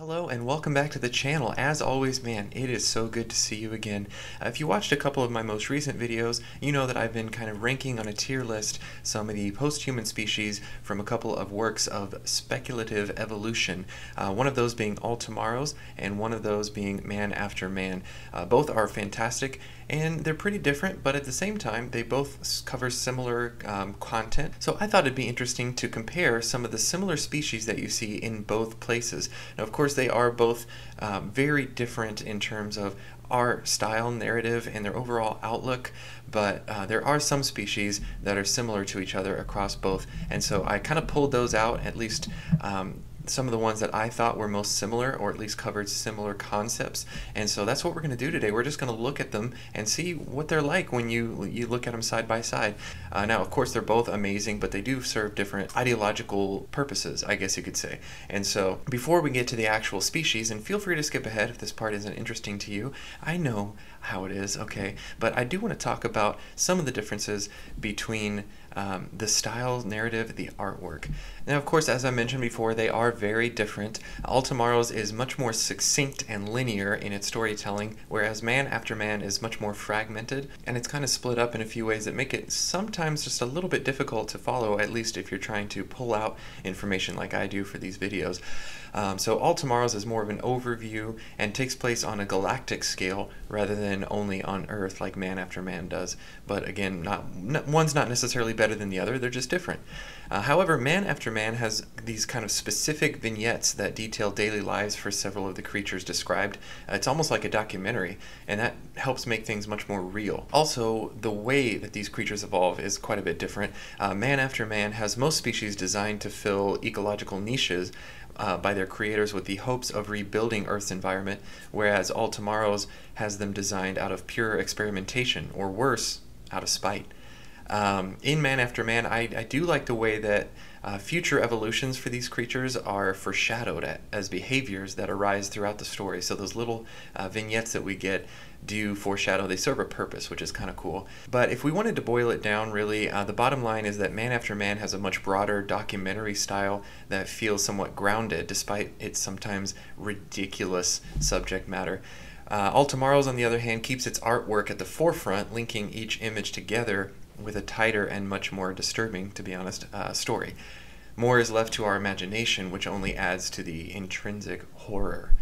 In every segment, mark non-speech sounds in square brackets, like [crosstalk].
Hello and welcome back to the channel. As always, man, it is so good to see you again. Uh, if you watched a couple of my most recent videos, you know that I've been kind of ranking on a tier list some of the post-human species from a couple of works of speculative evolution. Uh, one of those being All Tomorrows and one of those being Man After Man. Uh, both are fantastic and they're pretty different, but at the same time, they both cover similar um, content. So I thought it'd be interesting to compare some of the similar species that you see in both places. Now, of course, they are both um, very different in terms of art, style, narrative, and their overall outlook, but uh, there are some species that are similar to each other across both. And so I kind of pulled those out, at least um, some of the ones that I thought were most similar or at least covered similar concepts. And so that's what we're going to do today. We're just going to look at them and see what they're like when you you look at them side by side. Uh, now, of course, they're both amazing, but they do serve different ideological purposes, I guess you could say. And so before we get to the actual species, and feel free to skip ahead if this part isn't interesting to you. I know how it is, okay? But I do want to talk about some of the differences between um, the style, narrative, the artwork. Now, of course, as I mentioned before, they are very different. All Tomorrows is much more succinct and linear in its storytelling, whereas Man After Man is much more fragmented, and it's kind of split up in a few ways that make it sometimes just a little bit difficult to follow, at least if you're trying to pull out information like I do for these videos. Um, so All Tomorrows is more of an overview and takes place on a galactic scale rather than only on Earth like Man After Man does. But again, not, one's not necessarily better than the other; they're just different. Uh, however, Man After Man has these kind of specific vignettes that detail daily lives for several of the creatures described. Uh, it's almost like a documentary, and that helps make things much more real. Also, the way that these creatures evolve is quite a bit different. Uh, Man After Man has most species designed to fill ecological niches uh, by their creators with the hopes of rebuilding Earth's environment, whereas All Tomorrows has them designed out of pure experimentation, or worse, out of spite. Um, in Man After Man, I, I do like the way that uh, future evolutions for these creatures are foreshadowed at, as behaviors that arise throughout the story. So those little uh, vignettes that we get do foreshadow, they serve a purpose, which is kind of cool. But if we wanted to boil it down, really, uh, the bottom line is that Man After Man has a much broader documentary style that feels somewhat grounded, despite its sometimes ridiculous subject matter. Uh, All Tomorrows, on the other hand, keeps its artwork at the forefront, linking each image together with a tighter and much more disturbing, to be honest, uh, story. More is left to our imagination, which only adds to the intrinsic horror,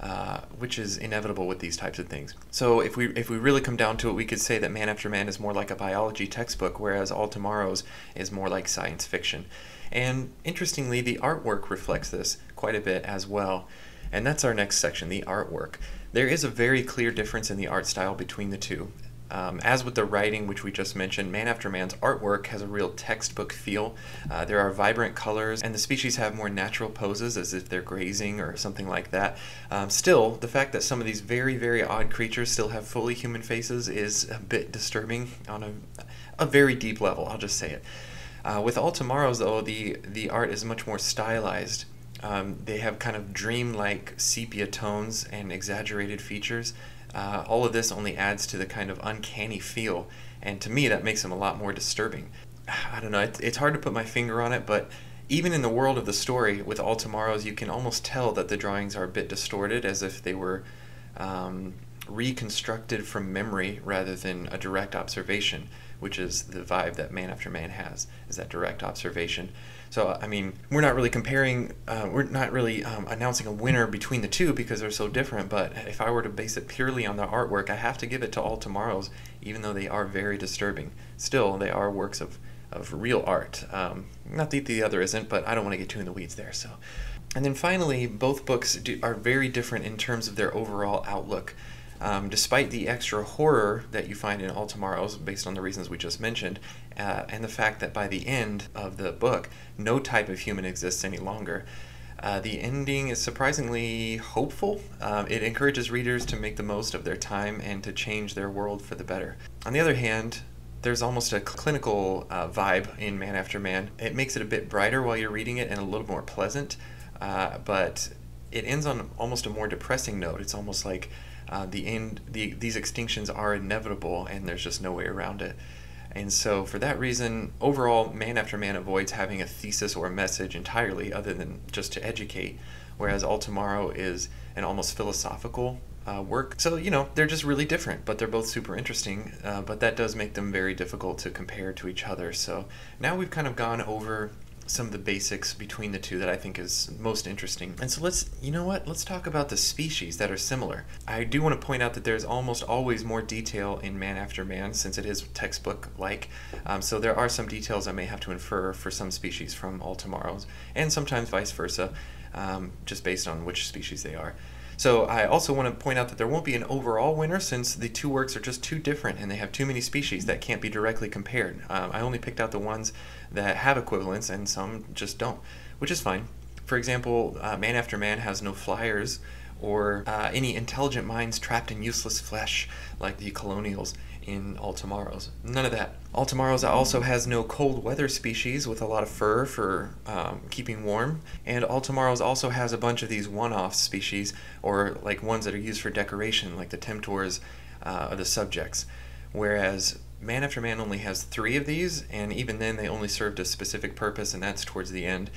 uh, which is inevitable with these types of things. So, if we if we really come down to it, we could say that Man After Man is more like a biology textbook, whereas All Tomorrows is more like science fiction. And interestingly, the artwork reflects this quite a bit as well. And that's our next section, the artwork. There is a very clear difference in the art style between the two, um, as with the writing, which we just mentioned, Man After Man's artwork has a real textbook feel. Uh, there are vibrant colors, and the species have more natural poses as if they're grazing or something like that. Um, still, the fact that some of these very, very odd creatures still have fully human faces is a bit disturbing on a, a very deep level, I'll just say it. Uh, with All Tomorrows, though, the, the art is much more stylized. Um, they have kind of dreamlike sepia tones and exaggerated features. Uh, all of this only adds to the kind of uncanny feel, and to me, that makes them a lot more disturbing. [sighs] I don't know, it's, it's hard to put my finger on it, but even in the world of the story with All Tomorrows, you can almost tell that the drawings are a bit distorted, as if they were um, reconstructed from memory rather than a direct observation, which is the vibe that Man After Man has, is that direct observation. So, I mean, we're not really comparing, uh, we're not really um, announcing a winner between the two because they're so different, but if I were to base it purely on the artwork, I have to give it to All Tomorrows, even though they are very disturbing. Still, they are works of, of real art. Um, not that the other isn't, but I don't want to get too in the weeds there, so. And then finally, both books do, are very different in terms of their overall outlook. Um, despite the extra horror that you find in All Tomorrows, based on the reasons we just mentioned, uh, and the fact that by the end of the book, no type of human exists any longer, uh, the ending is surprisingly hopeful. Um, it encourages readers to make the most of their time and to change their world for the better. On the other hand, there's almost a clinical uh, vibe in Man After Man. It makes it a bit brighter while you're reading it and a little more pleasant, uh, but it ends on almost a more depressing note. It's almost like uh, the end, the, these extinctions are inevitable and there's just no way around it. And so, for that reason, overall, Man After Man avoids having a thesis or a message entirely, other than just to educate, whereas all tomorrow is an almost philosophical uh, work. So, you know, they're just really different, but they're both super interesting. Uh, but that does make them very difficult to compare to each other. So now we've kind of gone over some of the basics between the two that I think is most interesting. And so let's, you know what, let's talk about the species that are similar. I do want to point out that there's almost always more detail in Man After Man since it is textbook like. Um, so there are some details I may have to infer for some species from All Tomorrows, and sometimes vice versa, um, just based on which species they are. So I also want to point out that there won't be an overall winner since the two works are just too different and they have too many species that can't be directly compared. Um, I only picked out the ones that have equivalents and some just don't, which is fine. For example, uh, Man After Man has no flyers or uh, any intelligent minds trapped in useless flesh like the colonials in All Tomorrows. None of that. All Tomorrows also has no cold weather species with a lot of fur for um, keeping warm, and All Tomorrows also has a bunch of these one-off species, or like ones that are used for decoration, like the Temptors uh, the subjects. Whereas Man After Man only has three of these, and even then they only served a specific purpose, and that's towards the end.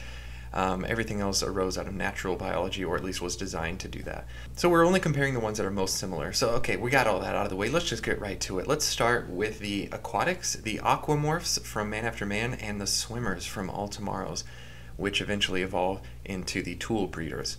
Um, everything else arose out of natural biology, or at least was designed to do that. So we're only comparing the ones that are most similar. So, okay, we got all that out of the way. Let's just get right to it. Let's start with the aquatics, the aquamorphs from Man After Man, and the swimmers from All Tomorrows, which eventually evolve into the tool breeders.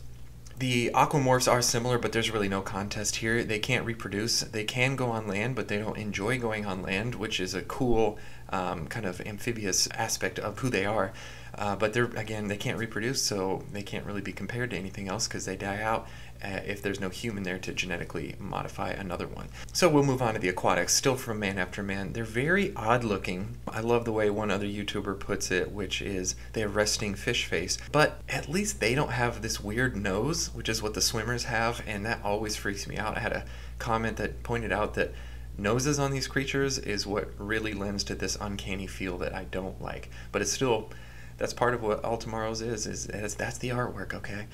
The aquamorphs are similar, but there's really no contest here. They can't reproduce. They can go on land, but they don't enjoy going on land, which is a cool um, kind of amphibious aspect of who they are. Uh, but they're again, they can't reproduce, so they can't really be compared to anything else because they die out uh, if there's no human there to genetically modify another one. So we'll move on to the aquatics, still from Man After Man. They're very odd looking. I love the way one other YouTuber puts it, which is they have resting fish face. But at least they don't have this weird nose, which is what the swimmers have, and that always freaks me out. I had a comment that pointed out that noses on these creatures is what really lends to this uncanny feel that I don't like. But it's still that's part of what All Tomorrows is, is, is that's the artwork, okay?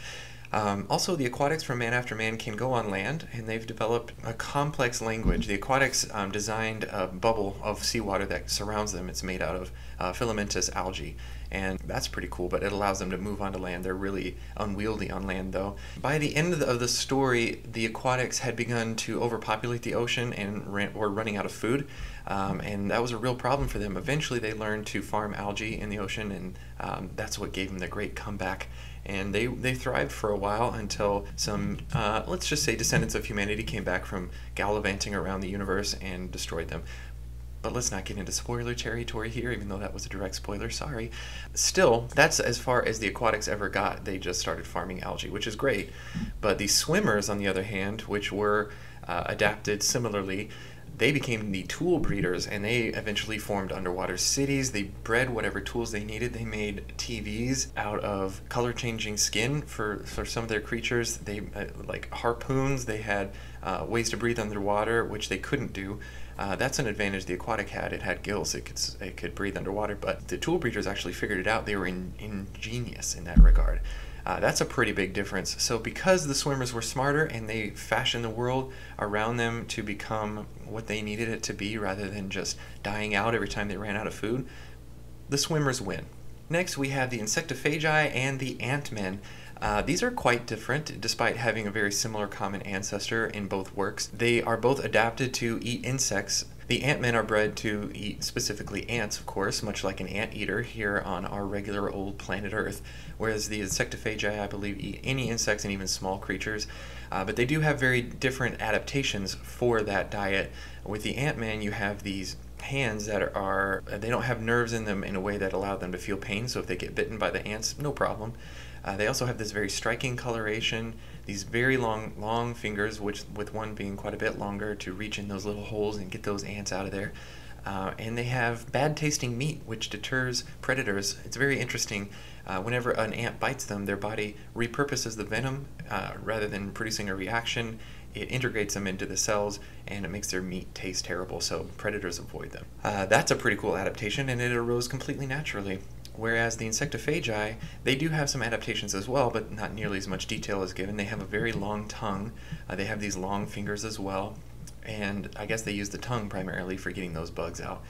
Um, also, the aquatics from Man After Man can go on land, and they've developed a complex language. The aquatics um, designed a bubble of seawater that surrounds them. It's made out of uh, filamentous algae, and that's pretty cool, but it allows them to move onto land. They're really unwieldy on land, though. By the end of the, story, the aquatics had begun to overpopulate the ocean and ran, were running out of food, um, and that was a real problem for them. Eventually, they learned to farm algae in the ocean, and um, that's what gave them the great comeback and they they thrived for a while until some uh, let's just say descendants of humanity came back from gallivanting around the universe and destroyed them. But let's not get into spoiler territory here, even though that was a direct spoiler. Sorry. Still, that's as far as the aquatics ever got. They just started farming algae, which is great. But the swimmers, on the other hand, which were uh, adapted similarly, they became the tool breeders and they eventually formed underwater cities. They bred whatever tools they needed. They made TVs out of color changing skin for, for some of their creatures. They uh, like harpoons. They had uh, ways to breathe underwater, which they couldn't do. Uh, that's an advantage the aquatic had. It had gills. It could it could breathe underwater. But the tool breeders actually figured it out. They were in, ingenious in that regard. Uh, that's a pretty big difference. So because the swimmers were smarter and they fashioned the world around them to become what they needed it to be rather than just dying out every time they ran out of food, the swimmers win. Next we have the insectophagi and the antmen. Uh, these are quite different despite having a very similar common ancestor in both works. They are both adapted to eat insects the ant-men are bred to eat specifically ants, of course, much like an ant eater here on our regular old planet Earth, whereas the insectophagi, I believe, eat any insects and even small creatures. Uh, but they do have very different adaptations for that diet. With the antman, you have these hands that are, they don't have nerves in them in a way that allow them to feel pain, so if they get bitten by the ants, no problem. Uh, they also have this very striking coloration these very long, long fingers, which with one being quite a bit longer to reach in those little holes and get those ants out of there. Uh, and they have bad tasting meat, which deters predators. It's very interesting. Uh, whenever an ant bites them, their body repurposes the venom uh, rather than producing a reaction. It integrates them into the cells and it makes their meat taste terrible, so predators avoid them. Uh, that's a pretty cool adaptation, and it arose completely naturally. Whereas the insectophagi, they do have some adaptations as well, but not nearly as much detail is given. They have a very long tongue. Uh, they have these long fingers as well. And I guess they use the tongue primarily for getting those bugs out.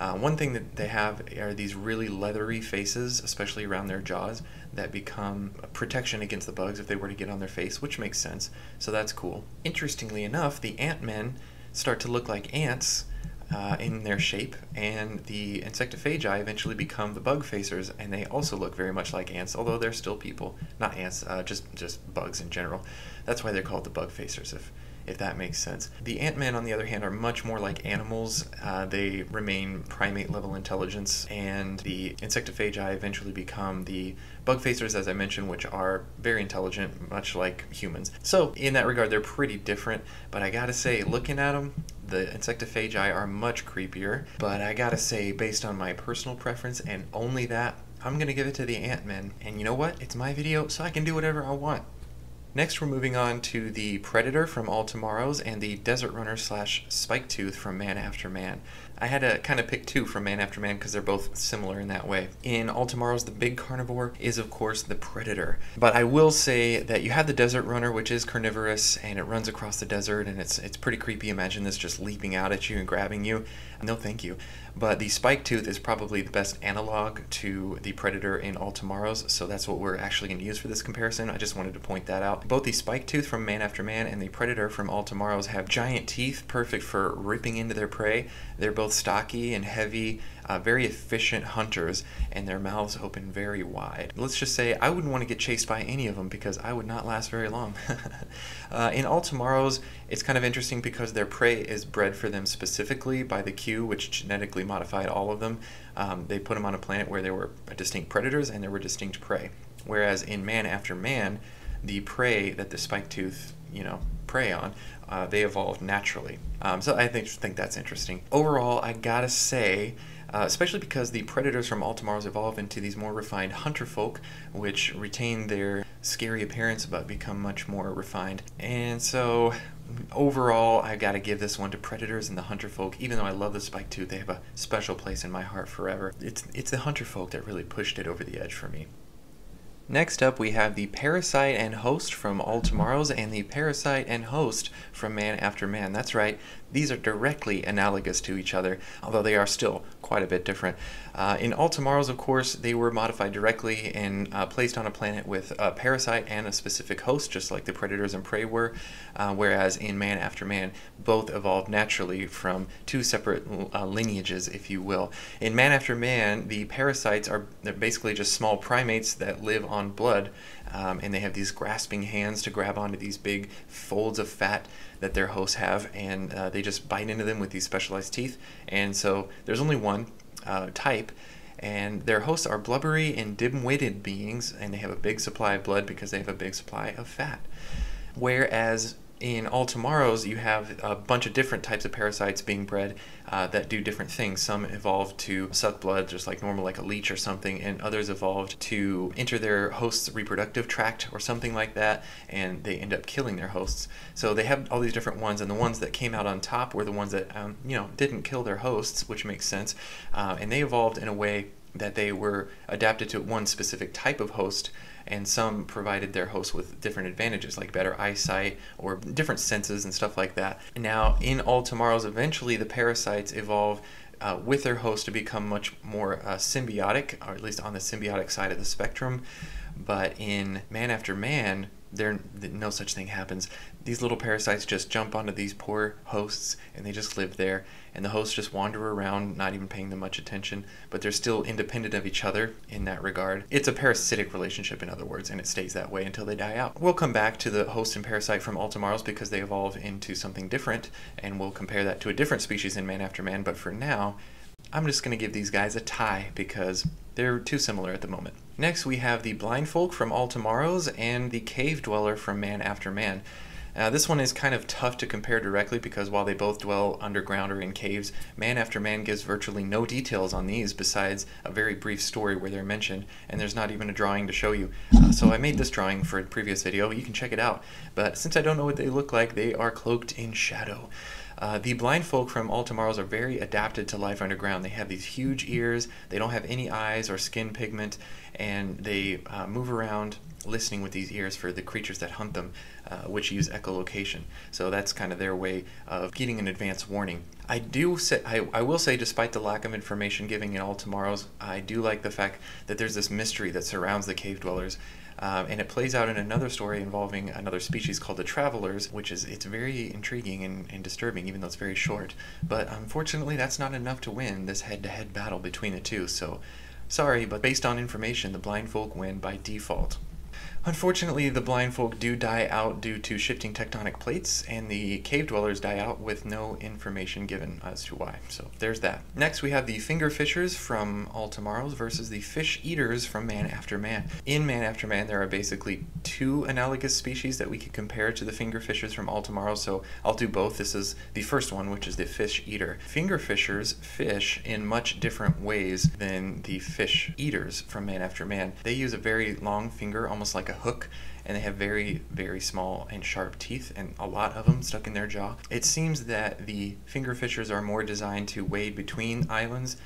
Uh, one thing that they have are these really leathery faces, especially around their jaws, that become a protection against the bugs if they were to get on their face, which makes sense. So that's cool. Interestingly enough, the ant men start to look like ants uh, in their shape, and the insectophagi eventually become the bug facers, and they also look very much like ants, although they're still people, not ants, uh, just just bugs in general. That's why they're called the bug facers. If if that makes sense. The Ant-Men, on the other hand, are much more like animals. Uh, they remain primate level intelligence, and the insectophagi eventually become the bug facers, as I mentioned, which are very intelligent, much like humans. So, in that regard, they're pretty different, but I gotta say, looking at them, the insectophagi are much creepier, but I gotta say, based on my personal preference and only that, I'm gonna give it to the Ant-Men. And you know what? It's my video, so I can do whatever I want. Next, we're moving on to the Predator from All Tomorrows and the Desert Runner slash Spike Tooth from Man After Man. I had to kind of pick two from Man After Man because they're both similar in that way. In All Tomorrows, the big carnivore is, of course, the Predator. But I will say that you have the Desert Runner, which is carnivorous, and it runs across the desert, and it's, it's pretty creepy. Imagine this just leaping out at you and grabbing you. No, thank you. But the Spike Tooth is probably the best analog to the Predator in All Tomorrows, so that's what we're actually going to use for this comparison. I just wanted to point that out. Both the Spike Tooth from Man After Man and the Predator from All Tomorrows have giant teeth, perfect for ripping into their prey. They're both stocky and heavy, uh, very efficient hunters, and their mouths open very wide. Let's just say I wouldn't want to get chased by any of them because I would not last very long. [laughs] uh, in All Tomorrows, it's kind of interesting because their prey is bred for them specifically by the Q, which genetically modified all of them. Um, they put them on a planet where there were distinct predators and there were distinct prey. Whereas in Man After Man, the prey that the spike tooth, you know, prey on, uh, they evolved naturally. Um, so I think think that's interesting. Overall, I gotta say. Uh, especially because the predators from All Tomorrows evolve into these more refined hunter folk, which retain their scary appearance but become much more refined. And so, overall, I gotta give this one to Predators and the Hunter Folk. Even though I love the Spike Tooth, they have a special place in my heart forever. It's it's the Hunter Folk that really pushed it over the edge for me. Next up, we have the Parasite and Host from All Tomorrows and the Parasite and Host from Man After Man. That's right, these are directly analogous to each other, although they are still quite a bit different. Uh, in All Tomorrows, of course, they were modified directly and uh, placed on a planet with a parasite and a specific host, just like the predators and prey were, uh, whereas in Man After Man, both evolved naturally from two separate uh, lineages, if you will. In Man After Man, the parasites are they're basically just small primates that live on blood, um, and they have these grasping hands to grab onto these big folds of fat that their hosts have, and uh, they just bite into them with these specialized teeth. And so there's only one uh, type, and their hosts are blubbery and dim-witted beings, and they have a big supply of blood because they have a big supply of fat. Whereas in All Tomorrows, you have a bunch of different types of parasites being bred uh, that do different things. Some evolved to suck blood, just like normal, like a leech or something, and others evolved to enter their host's reproductive tract or something like that, and they end up killing their hosts. So they have all these different ones, and the ones that came out on top were the ones that, um, you know, didn't kill their hosts, which makes sense, uh, and they evolved in a way that they were adapted to one specific type of host and some provided their hosts with different advantages like better eyesight or different senses and stuff like that. Now, in All Tomorrows, eventually the parasites evolve uh, with their host to become much more uh, symbiotic, or at least on the symbiotic side of the spectrum. But in Man After Man, there no such thing happens. These little parasites just jump onto these poor hosts and they just live there. And the hosts just wander around, not even paying them much attention, but they're still independent of each other in that regard. It's a parasitic relationship, in other words, and it stays that way until they die out. We'll come back to the host and parasite from All Tomorrows because they evolve into something different, and we'll compare that to a different species in Man After Man. But for now, I'm just going to give these guys a tie because they're too similar at the moment. Next, we have the Blind Folk from All Tomorrows and the Cave Dweller from Man After Man. Now, this one is kind of tough to compare directly because while they both dwell underground or in caves, Man After Man gives virtually no details on these besides a very brief story where they're mentioned, and there's not even a drawing to show you. Uh, so I made this drawing for a previous video, you can check it out. But since I don't know what they look like, they are cloaked in shadow. Uh, the blind folk from All Tomorrows are very adapted to life underground. They have these huge ears, they don't have any eyes or skin pigment, and they uh, move around listening with these ears for the creatures that hunt them, uh, which use echolocation. So that's kind of their way of getting an advance warning. I do say, I, I will say, despite the lack of information giving in all tomorrows, I do like the fact that there's this mystery that surrounds the cave dwellers. Um, and it plays out in another story involving another species called the Travelers, which is it's very intriguing and, and disturbing, even though it's very short. But unfortunately, that's not enough to win this head-to-head battle between the two. So, sorry, but based on information, the blind folk win by default. Unfortunately, the blind folk do die out due to shifting tectonic plates, and the cave dwellers die out with no information given as to why. So there's that. Next, we have the finger fishers from All Tomorrows versus the fish eaters from Man After Man. In Man After Man, there are basically two analogous species that we could compare to the finger fishers from All Tomorrows, so I'll do both. This is the first one, which is the fish eater. Finger fishers fish in much different ways than the fish eaters from Man After Man. They use a very long finger, almost like a hook and they have very very small and sharp teeth and a lot of them stuck in their jaw. It seems that the finger fishers are more designed to wade between islands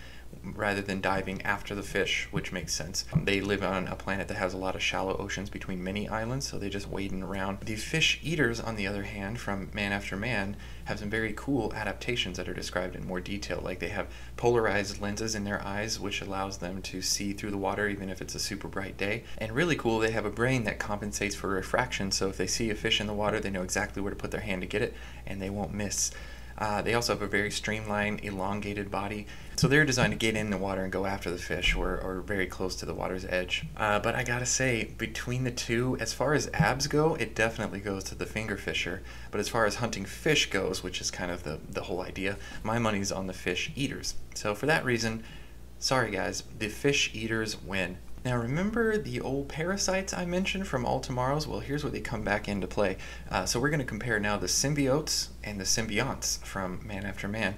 rather than diving after the fish, which makes sense. They live on a planet that has a lot of shallow oceans between many islands, so they're just wading around. The fish eaters, on the other hand, from Man After Man, have some very cool adaptations that are described in more detail. Like they have polarized lenses in their eyes, which allows them to see through the water even if it's a super bright day. And really cool, they have a brain that compensates for refraction, so if they see a fish in the water, they know exactly where to put their hand to get it, and they won't miss. Uh, they also have a very streamlined, elongated body. So they're designed to get in the water and go after the fish or, or very close to the water's edge. Uh, but I gotta say, between the two, as far as abs go, it definitely goes to the finger fisher. But as far as hunting fish goes, which is kind of the, the whole idea, my money's on the fish eaters. So for that reason, sorry guys, the fish eaters win. Now remember the old parasites I mentioned from All Tomorrows? Well, here's where they come back into play. Uh, so we're going to compare now the symbiotes and the symbionts from Man After Man.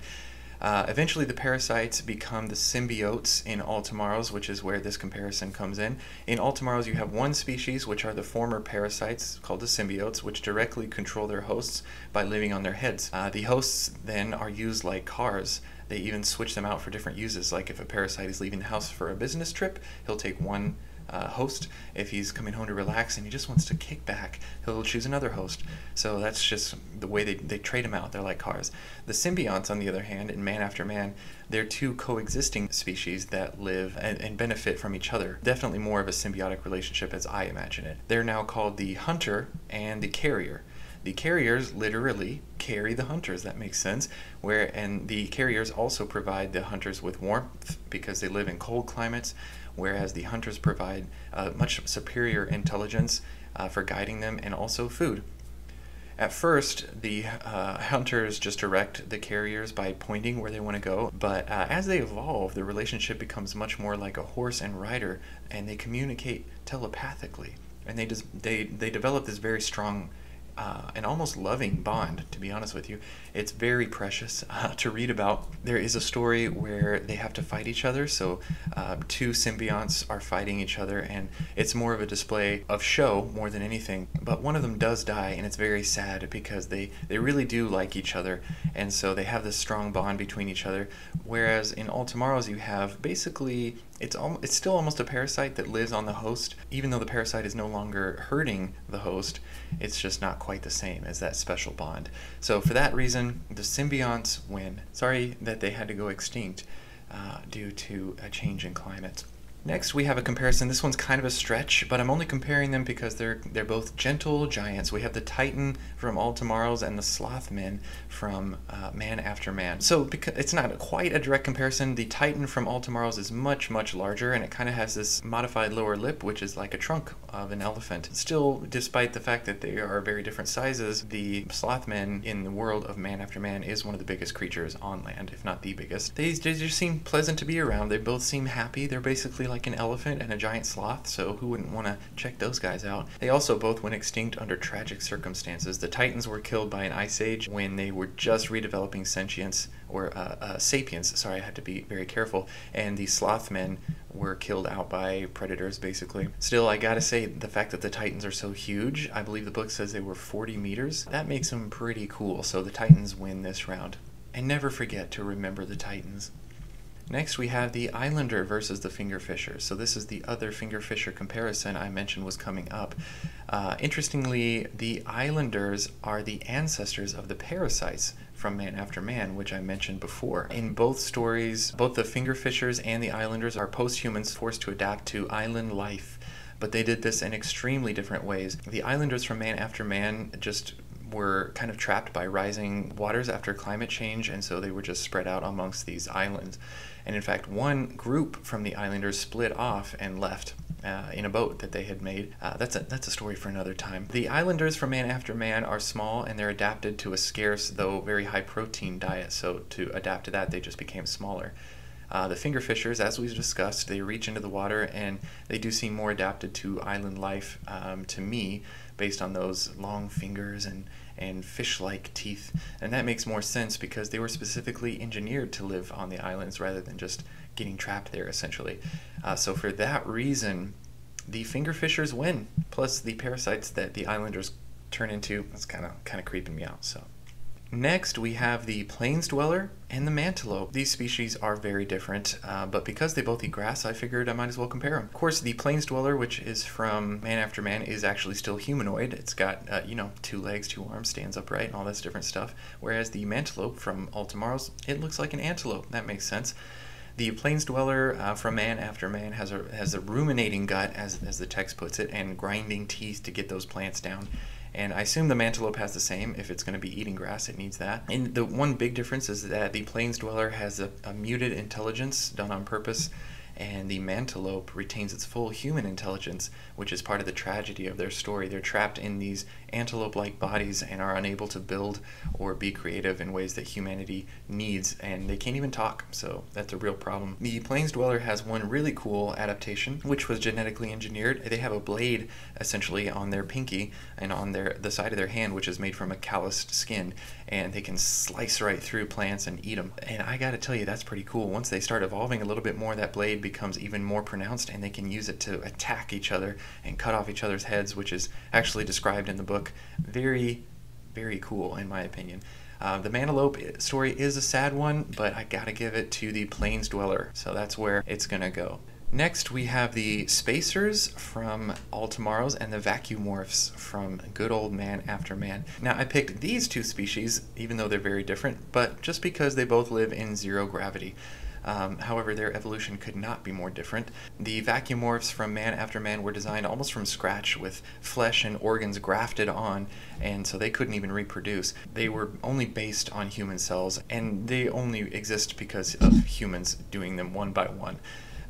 Uh, eventually, the parasites become the symbiotes in All Tomorrows, which is where this comparison comes in. In All Tomorrows, you have one species, which are the former parasites, called the symbiotes, which directly control their hosts by living on their heads. Uh, the hosts then are used like cars. They even switch them out for different uses. Like if a parasite is leaving the house for a business trip, he'll take one uh, host. If he's coming home to relax and he just wants to kick back, he'll choose another host. So that's just the way they, they trade them out. They're like cars. The symbionts, on the other hand, in Man After Man, they're two coexisting species that live and, and benefit from each other. Definitely more of a symbiotic relationship as I imagine it. They're now called the hunter and the carrier. The carriers literally carry the hunters. That makes sense. Where and the carriers also provide the hunters with warmth because they live in cold climates, whereas the hunters provide uh, much superior intelligence uh, for guiding them and also food. At first, the uh, hunters just direct the carriers by pointing where they want to go, but uh, as they evolve, the relationship becomes much more like a horse and rider, and they communicate telepathically. And they just they they develop this very strong uh, an almost loving bond, to be honest with you. It's very precious [laughs] uh, to read about. There is a story where they have to fight each other, so uh, two symbionts are fighting each other, and it's more of a display of show more than anything. But one of them does die, and it's very sad because they, they really do like each other, and so they have this strong bond between each other. Whereas in All Tomorrows, you have basically it's al- it's still almost a parasite that lives on the host, even though the parasite is no longer hurting the host. It's just not quite the same as that special bond. So for that reason, the symbionts win. Sorry that they had to go extinct uh, due to a change in climate. Next, we have a comparison. This one's kind of a stretch, but I'm only comparing them because they're they're both gentle giants. We have the Titan from All Tomorrows and the Slothman from uh, Man After Man. So it's not quite a direct comparison, the Titan from All Tomorrows is much much larger, and it kind of has this modified lower lip, which is like a trunk of an elephant. Still, despite the fact that they are very different sizes, the Slothman in the world of Man After Man is one of the biggest creatures on land, if not the biggest. They, they just seem pleasant to be around. They both seem happy. They're basically like an elephant and a giant sloth, so who wouldn't want to check those guys out? They also both went extinct under tragic circumstances. The Titans were killed by an ice age when they were just redeveloping sentience, or uh, uh, sapiens, sorry, I had to be very careful, and the Slothmen were killed out by predators, basically. Still, I gotta say, the fact that the Titans are so huge, I believe the book says they were 40 meters, that makes them pretty cool, so the Titans win this round. And never forget to remember the Titans. Next, we have the Islander versus the Fingerfisher. So this is the other Fingerfisher comparison I mentioned was coming up. Uh, interestingly, the Islanders are the ancestors of the parasites from Man After Man, which I mentioned before. In both stories, both the Fingerfishers and the Islanders are post-humans forced to adapt to island life but they did this in extremely different ways. The Islanders from Man After Man just were kind of trapped by rising waters after climate change, and so they were just spread out amongst these islands. And in fact, one group from the islanders split off and left. Uh, in a boat that they had made. Uh, that's a that's a story for another time. The islanders from Man After Man are small and they're adapted to a scarce though very high protein diet. So to adapt to that, they just became smaller. Uh, the fingerfishers, as we've discussed, they reach into the water and they do seem more adapted to island life um, to me, based on those long fingers and and fish-like teeth, and that makes more sense because they were specifically engineered to live on the islands rather than just getting trapped there, essentially. Uh, so for that reason, the fingerfishers win. Plus the parasites that the islanders turn into. That's kind of kind of creeping me out. So. Next, we have the plains dweller and the mantelope. These species are very different, uh, but because they both eat grass, I figured I might as well compare them. Of course, the plains dweller, which is from Man After Man, is actually still humanoid. It's got, uh, you know, two legs, two arms, stands upright, and all this different stuff. Whereas the mantelope from All Tomorrows, it looks like an antelope. That makes sense. The plains dweller uh, from Man After Man has a has a ruminating gut, as as the text puts it, and grinding teeth to get those plants down. And I assume the mantelope has the same. If it's going to be eating grass, it needs that. And the one big difference is that the plains dweller has a, a muted intelligence done on purpose and the mantelope retains its full human intelligence, which is part of the tragedy of their story. They're trapped in these antelope like bodies and are unable to build or be creative in ways that humanity needs, and they can't even talk, so that's a real problem. The Plains Dweller has one really cool adaptation, which was genetically engineered. They have a blade essentially on their pinky and on their the side of their hand, which is made from a calloused skin, and they can slice right through plants and eat them. And I gotta tell you, that's pretty cool. Once they start evolving a little bit more, that blade becomes even more pronounced, and they can use it to attack each other and cut off each other's heads, which is actually described in the book. Very, very cool, in my opinion. Uh, the Mantelope story is a sad one, but I gotta give it to the Plains Dweller, so that's where it's gonna go. Next, we have the Spacers from All Tomorrows and the Vacuumorphs from Good Old Man After Man. Now, I picked these two species, even though they're very different, but just because they both live in zero gravity. Um, however, their evolution could not be more different. The vacuumorphs from Man After Man were designed almost from scratch with flesh and organs grafted on, and so they couldn't even reproduce. They were only based on human cells, and they only exist because of humans doing them one by one.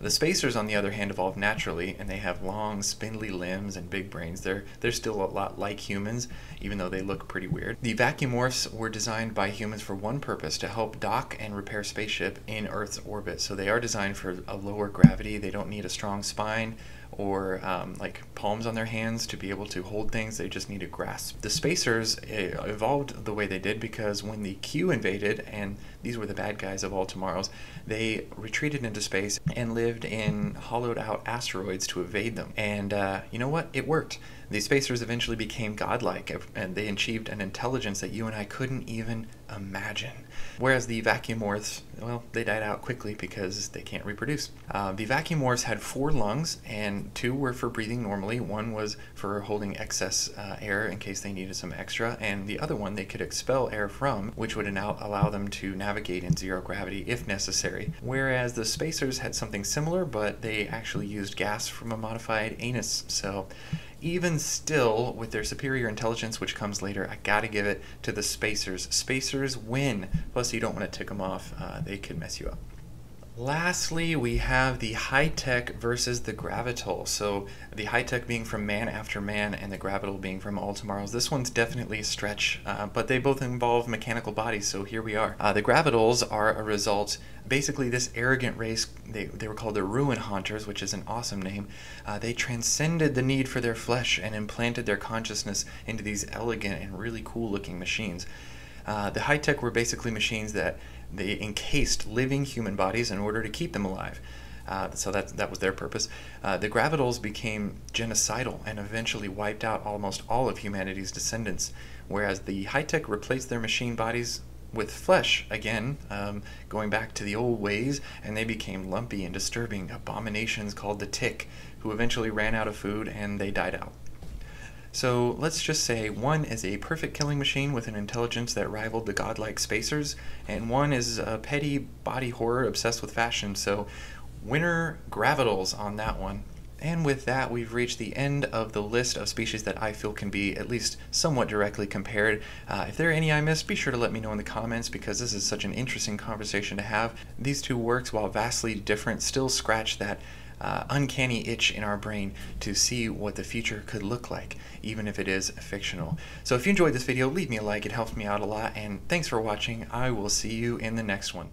The spacers, on the other hand, evolved naturally, and they have long, spindly limbs and big brains. They're they're still a lot like humans, even though they look pretty weird. The vacuum vacuumorphs were designed by humans for one purpose: to help dock and repair spaceship in Earth's orbit. So they are designed for a lower gravity. They don't need a strong spine or um, like palms on their hands to be able to hold things. They just need to grasp. The spacers eh, evolved the way they did because when the Q invaded, and these were the bad guys of all tomorrows, they retreated into space and lived in hollowed out asteroids to evade them. And uh, you know what? It worked. The spacers eventually became godlike, and they achieved an intelligence that you and I couldn't even imagine. Whereas the vacuum vacuumorphs, well, they died out quickly because they can't reproduce. Uh, the vacuumorphs had four lungs, and two were for breathing normally. One was for holding excess uh, air in case they needed some extra, and the other one they could expel air from, which would allow them to navigate in zero gravity if necessary. Whereas the spacers had something similar, but they actually used gas from a modified anus. So even still, with their superior intelligence, which comes later, I gotta give it to the Spacers. Spacers win. Plus, you don't want to tick them off, uh, they could mess you up. Lastly, we have the Hitek versus the gravital. So the Hitek being from Man After Man and the gravital being from All Tomorrows. This one's definitely a stretch, uh, but they both involve mechanical bodies, so here we are. Uh, the gravitals are a result, basically this arrogant race, they, they were called the Ruin Haunters, which is an awesome name. Uh, they transcended the need for their flesh and implanted their consciousness into these elegant and really cool looking machines. Uh, the Hitek were basically machines that they encased living human bodies in order to keep them alive. Uh, so that, that was their purpose. Uh, the gravitals became genocidal and eventually wiped out almost all of humanity's descendants, whereas the Hitek replaced their machine bodies with flesh again, um, going back to the old ways, and they became lumpy and disturbing abominations called the tick, who eventually ran out of food and they died out. So let's just say one is a perfect killing machine with an intelligence that rivaled the godlike spacers, and one is a petty body horror obsessed with fashion. So winner gravitals on that one. And with that, we've reached the end of the list of species that I feel can be at least somewhat directly compared. Uh, if there are any I missed, be sure to let me know in the comments because this is such an interesting conversation to have. These two works, while vastly different, still scratch that uh, uncanny itch in our brain to see what the future could look like, even if it is fictional. So if you enjoyed this video, leave me a like, it helps me out a lot, and thanks for watching. I will see you in the next one.